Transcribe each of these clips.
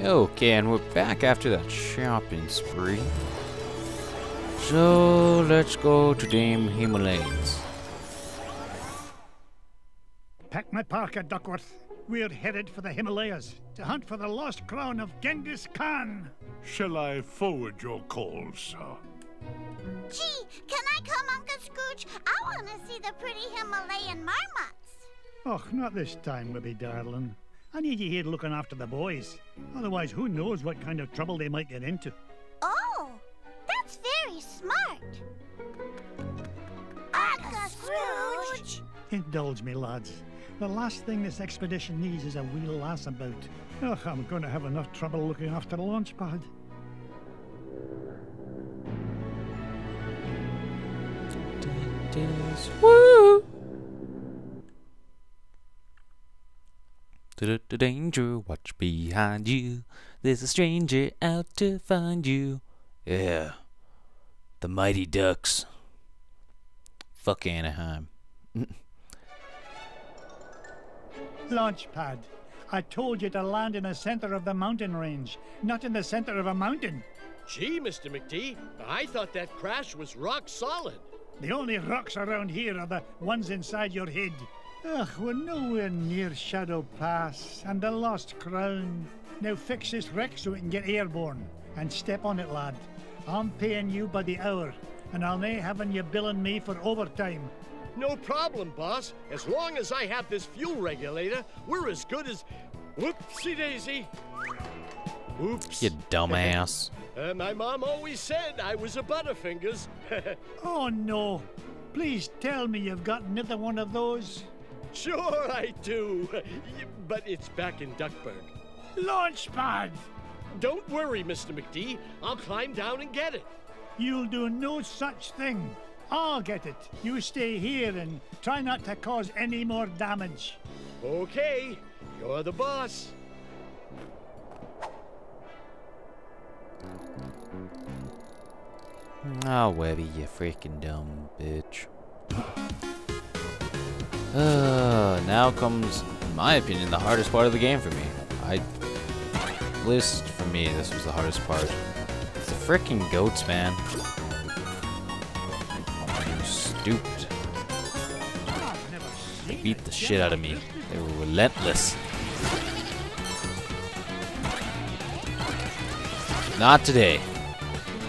Okay, and we're back after that shopping spree. So let's go to Dame Himalayas. Pack my parka, Duckworth. We're headed for the Himalayas to hunt for the lost crown of Genghis Khan. Shall I forward your call, sir? Gee, can I come, Uncle Scrooge? I want to see the pretty Himalayan marmots. Oh, not this time, Webby darling. I need you here looking after the boys. Otherwise, who knows what kind of trouble they might get into. Oh, that's very smart. Uncle Scrooge! Indulge me, lads. The last thing this expedition needs is a wee lass about. Oh, I'm going to have enough trouble looking after the Launchpad. Woo! To the danger, watch behind you. There's a stranger out to find you. Yeah. The Mighty Ducks. Fuck Anaheim. Launchpad. I told you to land in the center of the mountain range, not in the center of a mountain. Gee, Mr. McD, I thought that crash was rock solid. The only rocks around here are the ones inside your head. Ugh, we're nowhere near Shadow Pass and the Lost Crown. Now fix this wreck so we can get airborne. And step on it, lad. I'm paying you by the hour, and I'll nae having you billing me for overtime. No problem, boss. As long as I have this fuel regulator, we're as good as. Whoopsie daisy. Oops. You dumbass. Uh, my mom always said I was a Butterfingers. Oh no! Please tell me you've got another one of those. Sure, I do. But it's back in Duckburg. Launchpad! Don't worry, Mr. McD. I'll climb down and get it. You'll do no such thing. I'll get it. You stay here and try not to cause any more damage. Okay, you're the boss. Oh, Webby, you freaking dumb bitch. Uh, now comes, in my opinion, the hardest part of the game for me. I, least for me, this was the hardest part. It's the freaking goats, man. You stupid. They beat the shit out of me. They were relentless. Not today.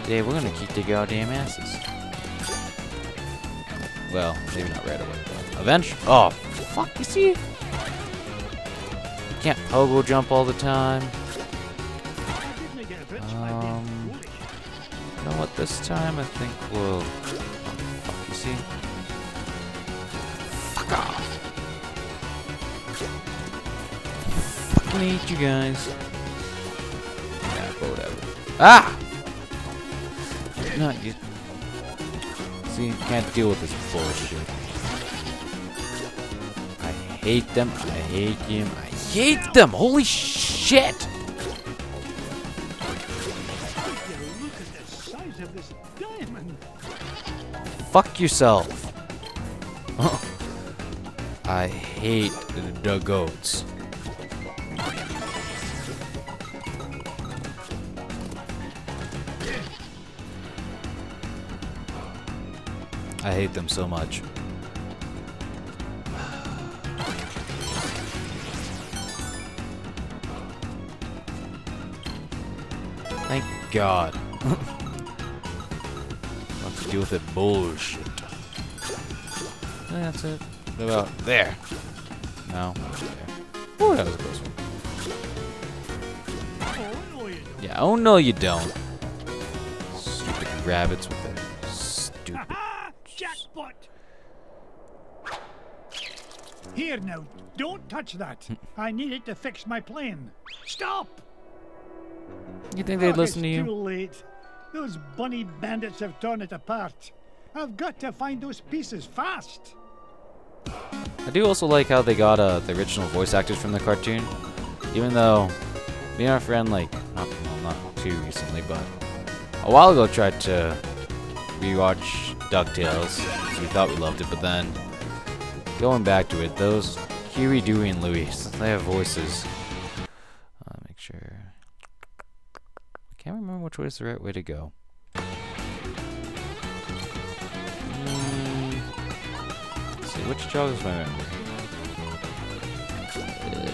Today we're gonna kick their goddamn asses. Well, maybe not right away, but eventually. Oh, fuck! You see? Can't pogo jump all the time. I didn't get rich by being Um. You know what? This time I think we'll. Fuck! You see? Fuck off! Fucking hate you guys. Yeah, but whatever. Ah! Not you. See, you can't deal with this bullshit. I hate them. I hate him. I hate them. Holy shit! Fuck yourself. I hate the goats. I hate them so much. Thank God. Not to deal with that bullshit. That's it. What about there? No. There. Ooh, that was a close one. Oh, no, you don't. Yeah, oh no you don't. Stupid rabbits with their stupid... Ah, jackpot! Here now, don't touch that. I need it to fix my plane. Stop! You think they'd Oh, listen to you? too late. Those bunny bandits have torn it apart. I've got to find those pieces fast. I do also like how they got uh, the original voice actors from the cartoon. Even though me and our friend, like, not, well, not too recently, but a while ago tried to rewatch DuckTales because we thought we loved it, but then going back to it, those Huey, Dewey, and Louie, they have voices. Uh, make sure. Is the right way to go. Mm, let's see, which jogs my memory? Uh,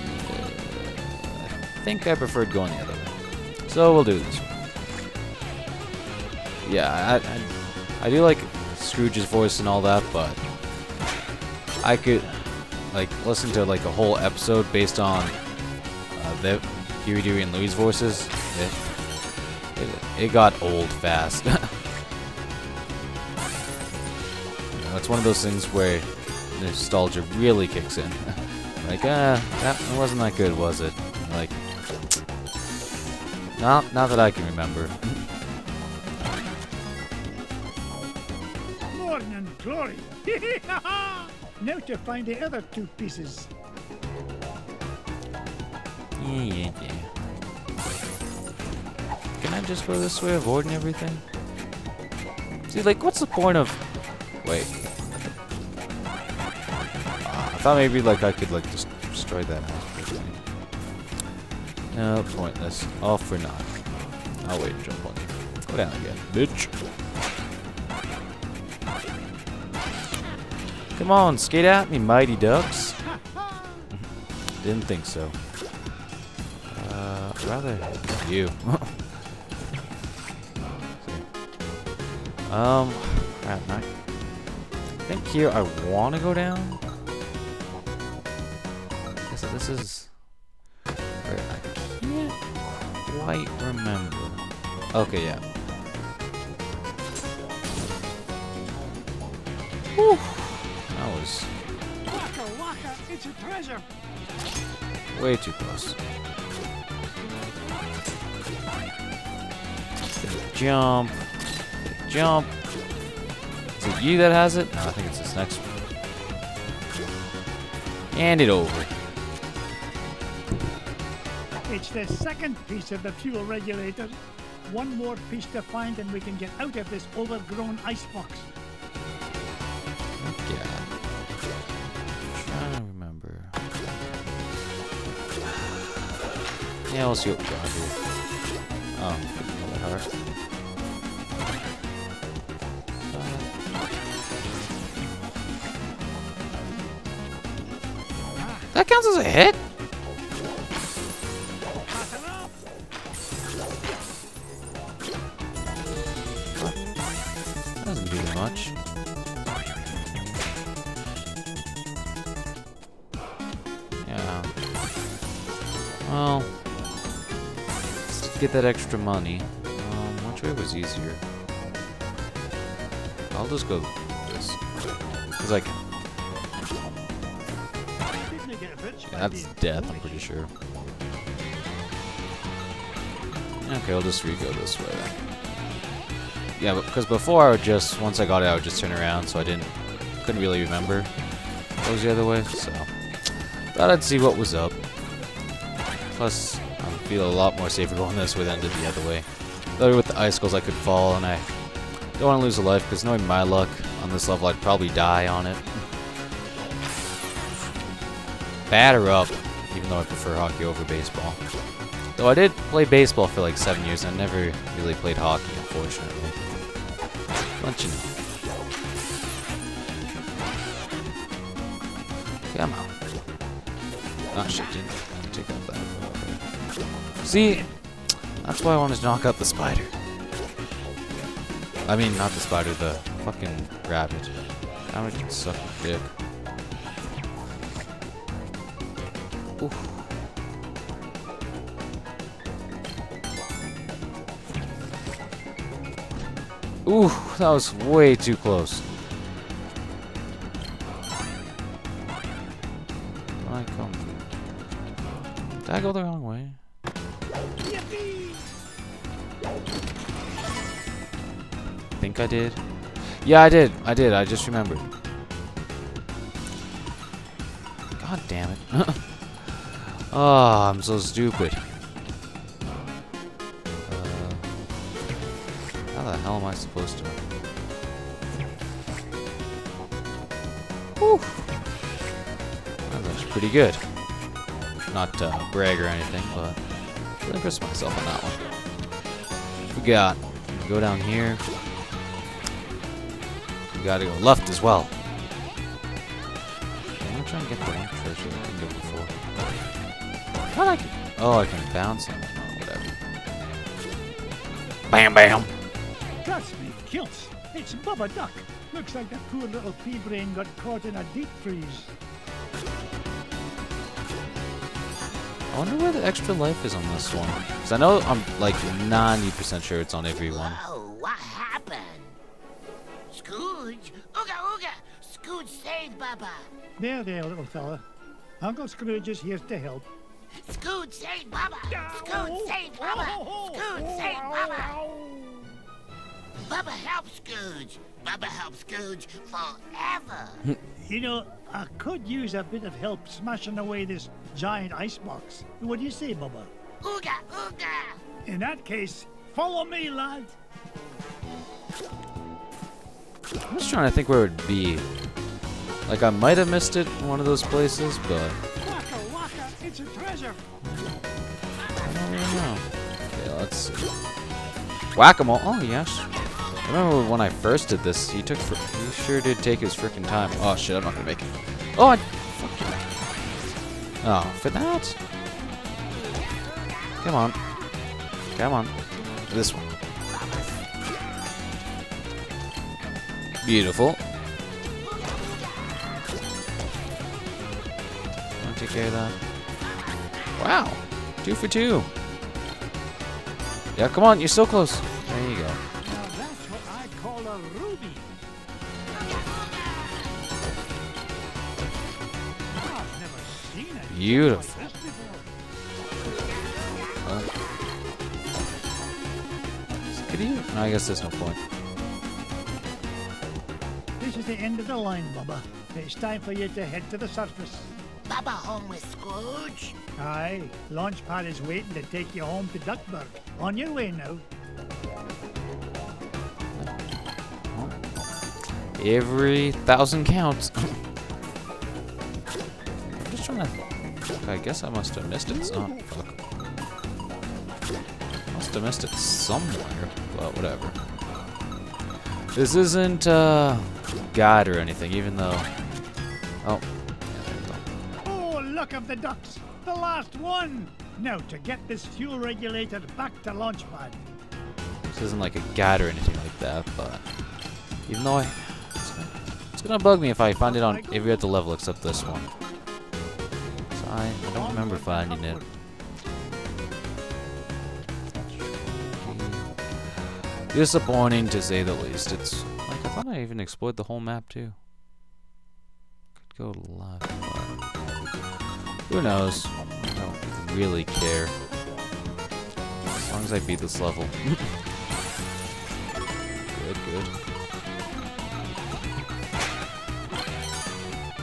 I think I preferred going the other way. So we'll do this one. Yeah, I, I, I do like Scrooge's voice and all that, but I could like listen to like a whole episode based on uh, the Huey, Dewey, and Louie's voices. It, it got old fast. you know, it's one of those things where nostalgia really kicks in. like, ah, that wasn't that good, was it? Like, not, not that I can remember. Morning glory. now to find the other two pieces. Yeah, yeah, yeah. Can I just go this way, avoiding everything? See, like, what's the point of... Wait. Ah, I thought maybe, like, I could, like, just destroy that house. No, pointless. All for naught. I'll wait and jump on you. Go down again, bitch. Come on, skate at me, mighty ducks. Didn't think so. Uh, rather you. um, crap. I think here I want to go down. Guess this is where I can't quite remember. Okay, yeah. Whew. That was Waka waka, it's a treasure. way too close. Jump. Jump. Is it you that has it? No, I think it's this next one. And it over. It's the second piece of the fuel regulator. One more piece to find and we can get out of this overgrown icebox. Yeah. Trying to remember. Yeah, we'll see what we got here. Oh, another heart. That counts as a hit? That doesn't do much. Yeah. Well, let's get that extra money. Um, which way was easier? I'll just go this. Cause like, I yeah, that's death. I'm pretty sure. Okay, I'll just re-go this way. Yeah, because before I would just once I got it, I would just turn around, so I didn't couldn't really remember what was the other way. So thought I'd see what was up. Plus, I feel a lot more safer going this way than did the other way. Though with the icicles, I could fall, and I don't want to lose a life because knowing my luck on this level, I'd probably die on it. Batter up, even though I prefer hockey over baseball. Though I did play baseball for like seven years, I never really played hockey, unfortunately. But you know. Come on. Oh shit, didn't take out that. See, that's why I wanted to knock out the spider. I mean, not the spider, the fucking rabbit. How can suck a dick. Oof. Ooh, that was way too close. I come. Did I go the wrong way? Think I did. Yeah, I did. I did. I just remembered. God damn it. oh, I'm so stupid. Uh, how the hell am I supposed to? Whew. That looks pretty good. Not uh, brag or anything, but I impressed myself on that one. We got go down here. We gotta go left as well. I'm gonna get the one treasure I can get before. What I can Oh, I can bounce him. Oh, whatever. Bam bam. Cuss me kilts. It's Bubba Duck. Looks like that poor little pea brain got caught in a deep freeze. I wonder where the extra life is on this one. Because I know I'm like 90% sure it's on every one. Oh, what happened? Scrooge? Ooga ooga! Scrooge saved Bubba! There, there, little fella. Uncle Scrooge is here to help. Scrooge saved Bubba! Scrooge saved Bubba! Scrooge saved Bubba! Bubba help Scrooge! Bubba help Scrooge forever! You know, I could use a bit of help smashing away this giant icebox. What do you say, Bubba? ooga ooga! In that case, follow me, lad. I'm just trying to think where it would be. Like, I might have missed it in one of those places, but Waka waka, it's a treasure. Know. Okay, let's see. Whack-a-mole. Oh, yes. I remember when I first did this, he took, fr he sure did take his freaking time. Oh, shit, I'm not gonna make it. Oh, I, fuck you. Oh, for that? Come on. Come on. This one. Beautiful. Wanna take care of that? Wow. Two for two. Yeah, come on, you're so close. There you go. Now that's what I call a ruby. I've never seen it. Beautiful. Like. Could you? No, I guess there's no point. This is the end of the line, Bubba. It's time for you to head to the surface. Bubba home with Scrooge? Aye, Launchpad is waiting to take you home to Duckburg. On your way now. Every thousand counts. I'm just trying to. I guess I must have missed it. Oh, fuck. Must have missed it somewhere, but whatever. This isn't uh, God or anything, even though. Oh. yeah, there we go. Oh, look of the ducks! The last one! Now, to get this fuel regulator back to Launchpad. This isn't like a guide or anything like that, but even though I, it's gonna, it's gonna bug me if I find it on every other level except this one. So I, I don't remember finding it. Disappointing to say the least. It's like I thought I even explored the whole map too. Could go left, but who knows? I don't really care. As long as I beat this level. good, good.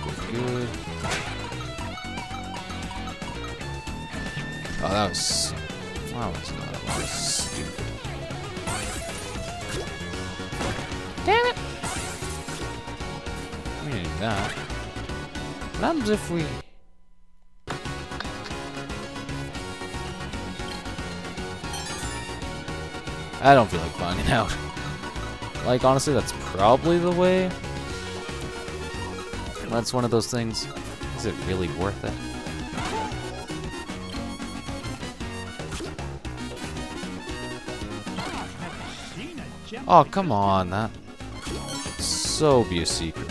Good, good. Oh, that was... That was not... That was stupid. Damn it! We do that. What happens if we... I don't feel like finding out. Like, honestly, that's probably the way. That's one of those things. Is it really worth it? Oh, come on. That so be a secret.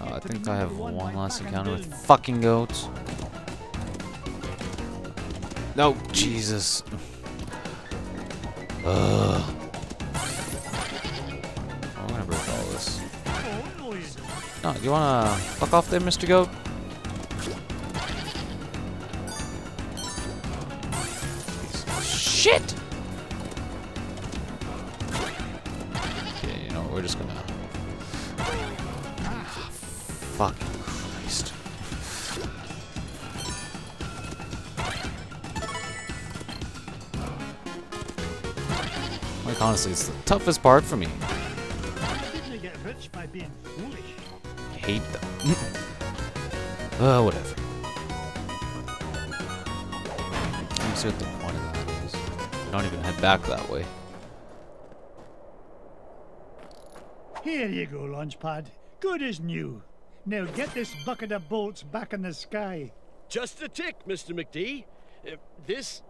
Uh, I think I have one last encounter with fucking goats. No, Jesus. Ugh. I'm gonna break all this. No, you wanna fuck off there, Mr. Goat? Shit! Okay, you know, we're just gonna. Ah, fucking honestly, it's the toughest part for me. How did we get rich by being foolish? hate them. uh, whatever. I'm see what the point of that is. Don't even head back that way. Here you go, Launchpad. Good as new. Now get this bucket of bolts back in the sky. Just a tick, Mr. McD. Uh, this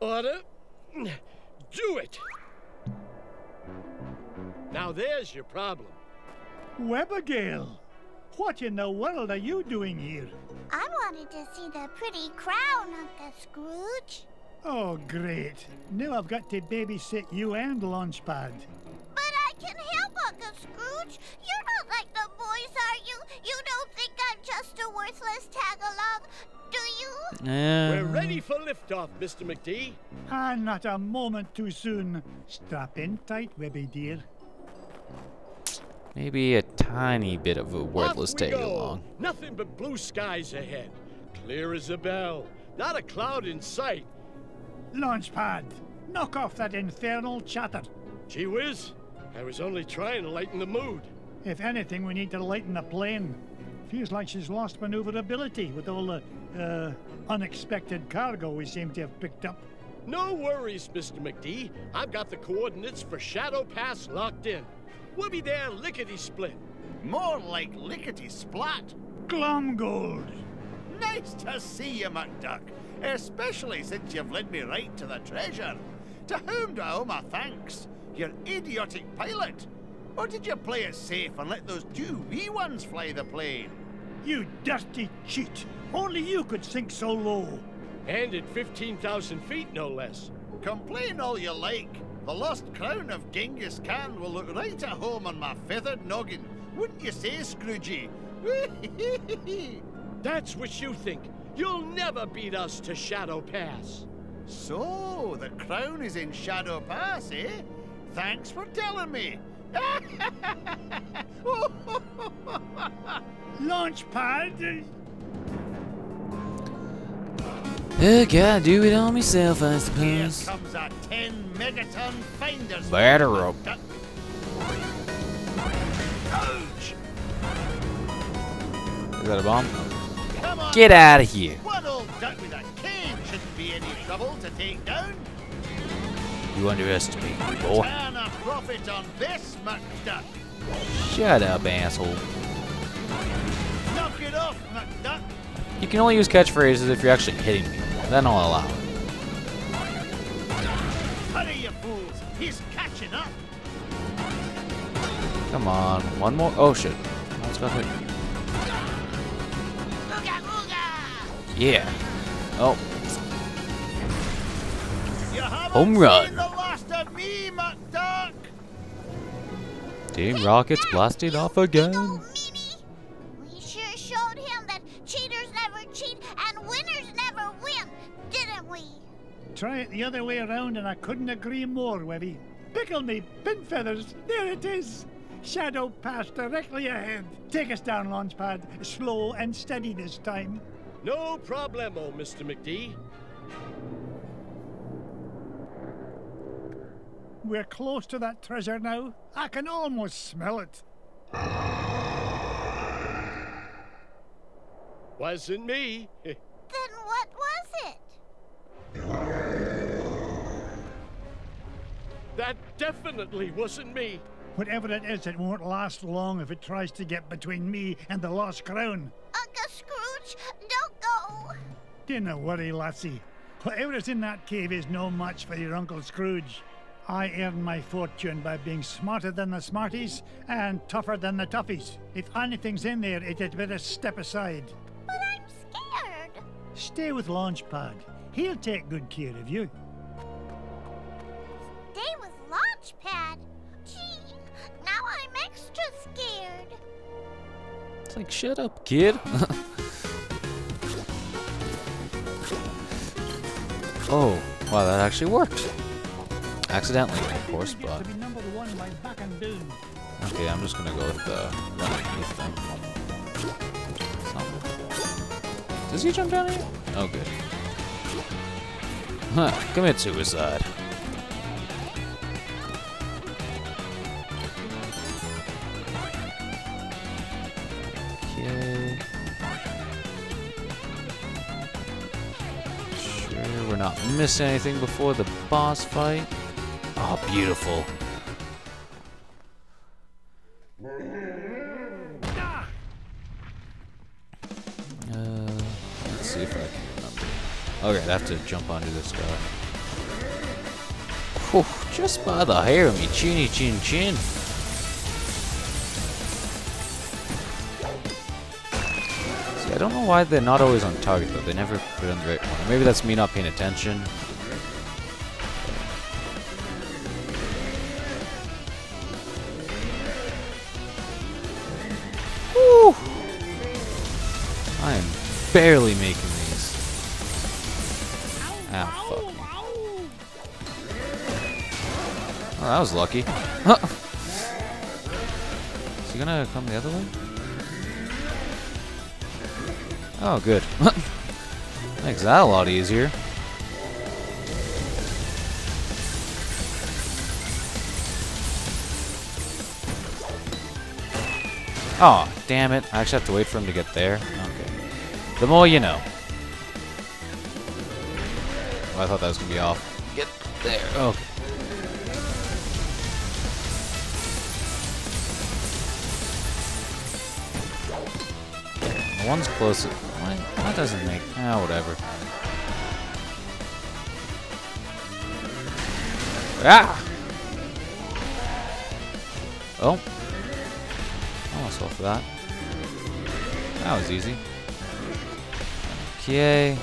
oughta do it. Now there's your problem. Webbigail, what in the world are you doing here? I wanted to see the pretty crown, Uncle Scrooge. Oh, great. Now I've got to babysit you and Launchpad. But I can help, Uncle Scrooge. You're not like the boys, are you? You don't think I'm just a worthless tag-along, do you? Yeah. We're ready for liftoff, Mr. McD. Ah, not a moment too soon. Strap in tight, Webby dear. Maybe a tiny bit of a worthless Off tag-along. Nothing but blue skies ahead. Clear as a bell. Not a cloud in sight. Launchpad, knock off that infernal chatter. Gee whiz, I was only trying to lighten the mood. If anything, we need to lighten the plane. Feels like she's lost maneuverability with all the, uh, unexpected cargo we seem to have picked up. No worries, Mr. McD. I've got the coordinates for Shadow Pass locked in. We'll be there lickety split. More like lickety splat. Glomgold! Nice to see you, McDuck. Especially since you've led me right to the treasure. To whom do I owe my thanks? Your idiotic pilot? Or did you play it safe and let those two wee ones fly the plane? You dirty cheat! Only you could sink so low. And at 15,000 feet, no less. Complain all you like. The lost crown of Genghis Khan will look right at home on my feathered noggin. Wouldn't you say, Scroogey? That's what you think. You'll never beat us to Shadow Pass. so, the crown is in Shadow Pass, eh? Thanks for telling me. Launchpad! I gotta do it all myself, I suppose. Here suppose. comes a 10 megaton finder's Batter up. Ouch! Is that a bomb? Come on, Get out of here. One old duck with a cane shouldn't be any trouble to take down. You underestimate me, boy. Turn a profit on this, McDuck. Shut up, asshole. Knock it off, McDuck. You can only use catchphrases if you're actually hitting me. Then I'll allow it. Hurry, you fools. He's catching up. Come on. One more. Oh, shit. Almost got hit. Ooga ooga! Yeah. Oh, Home run. the last of me, McDuck. Team Rockets blasted off again. We sure showed him that cheaters never cheat and winners never win, didn't we? Try it the other way around and I couldn't agree more, Webby. Pickle me, pin feathers, there it is! Shadow pass directly ahead. Take us down, Launchpad. Slow and steady this time. No problemo, Mr. McD. We're close to that treasure now. I can almost smell it. Wasn't me. Then what was it? that definitely wasn't me. Whatever it is, it won't last long if it tries to get between me and the lost crown. Uncle Scrooge, don't go! Dinna worry, lassie. Whatever is in that cave is no match for your Uncle Scrooge. I earn my fortune by being smarter than the smarties and tougher than the toughies. If anything's in there, it had better step aside. But I'm scared. Stay with Launchpad. He'll take good care of you. Stay with Launchpad. Gee, now I'm extra scared. It's like, shut up, kid. oh, wow, that actually worked. Accidentally, of course, but to be number one by back and down. okay, I'm just gonna go with the run underneath not- Does he jump down here? Oh, good. Huh, commit suicide. Okay. Sure we're not missing anything before the boss fight. Oh, beautiful. Uh, let's see if I can remember. Okay, I have to jump onto this guy. Whew, just by the hair of me chinny chin chin. See, I don't know why they're not always on target though. They never put on the right one. Maybe that's me not paying attention. Barely making these. Ah, fuck. Oh, that was lucky. Is he gonna come the other way? Oh, good. Makes that a lot easier. Oh, damn it. I actually have to wait for him to get there. Okay. The more you know. Oh, I thought that was going to be off. Get there. Okay. The one's closest. What? That doesn't make. Ah, whatever. Ah! Oh. Almost off that. That was easy. Okay.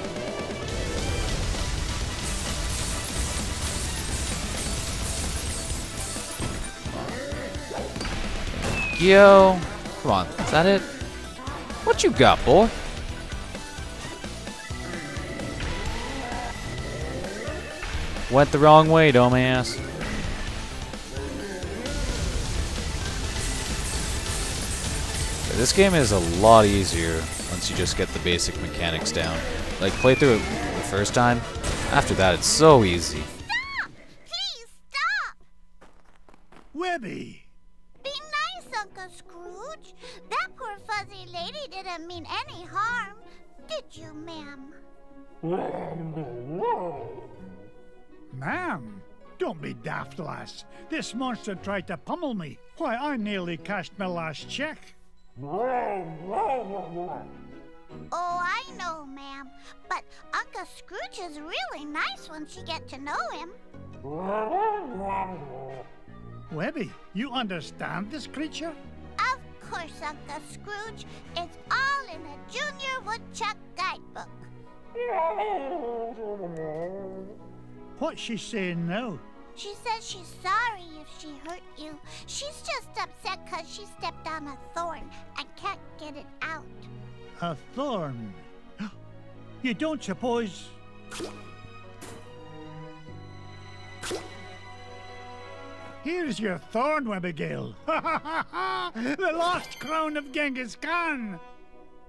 Yo. Come on. Is that it? What you got, boy? Went the wrong way, dumbass. This game is a lot easier once you just get the basic mechanics down. Like, play through it the first time. After that, it's so easy. Stop! Please stop! Webby! Be nice, Uncle Scrooge. That poor fuzzy lady didn't mean any harm. Did you, ma'am? Ma'am, don't be daft, lass. This monster tried to pummel me. Why, I nearly cashed my last check. Oh, I know, ma'am. But Uncle Scrooge is really nice once you get to know him. Webby, you understand this creature? Of course, Uncle Scrooge. It's all in a Junior Woodchuck guidebook. What's she saying now? She says she's sorry if she hurt you. She's just upset because she stepped on a thorn and can't get it out. A thorn. You don't suppose. Here's your thorn, Abigail. the lost crown of Genghis Khan.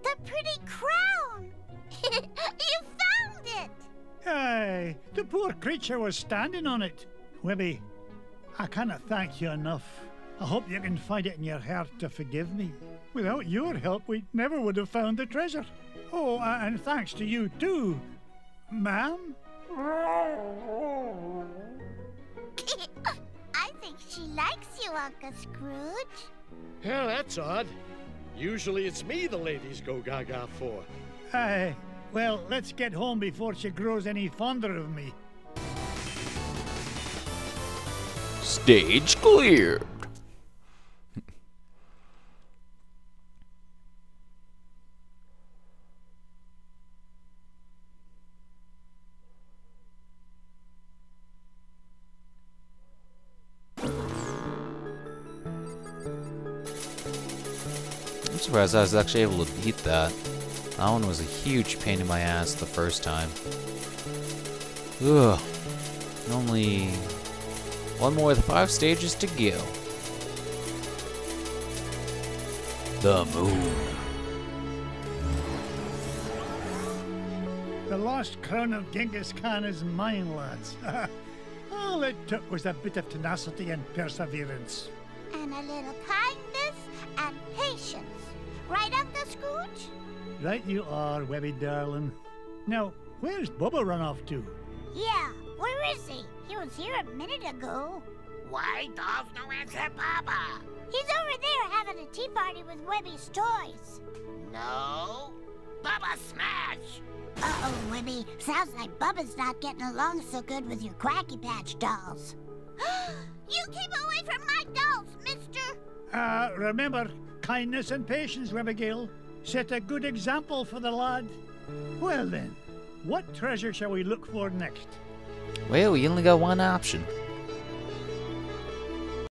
The pretty crown! you found it! Aye, the poor creature was standing on it. Webby, I cannot thank you enough. I hope you can find it in your heart to forgive me. Without your help, we never would have found the treasure. Oh, a- and thanks to you too, ma'am. I think she likes you, Uncle Scrooge. Yeah, that's odd. Usually it's me the ladies go gaga for. Aye, well, let's get home before she grows any fonder of me. Stage cleared. Surprised I was actually able to beat that. That one was a huge pain in my ass the first time. Ugh. Only one more of the five stages to go. The moon. The lost crown of Genghis Khan is mine, lads. All it took was a bit of tenacity and perseverance. And a little kindness and patience. Right, Uncle Scrooge? Right you are, Webby darling. Now, Where's Bubba run off to? Yeah, where is he? He was here a minute ago. Why does no answer Baba? He's over there having a tea party with Webby's toys. No. Bubba smash. Uh-oh, Webby. Sounds like Bubba's not getting along so good with your Quacky Patch dolls. you keep away from my dolls, mister! Uh, remember, kindness and patience, Webbigail. Set a good example for the lad. Well then, what treasure shall we look for next? Well, we only got one option.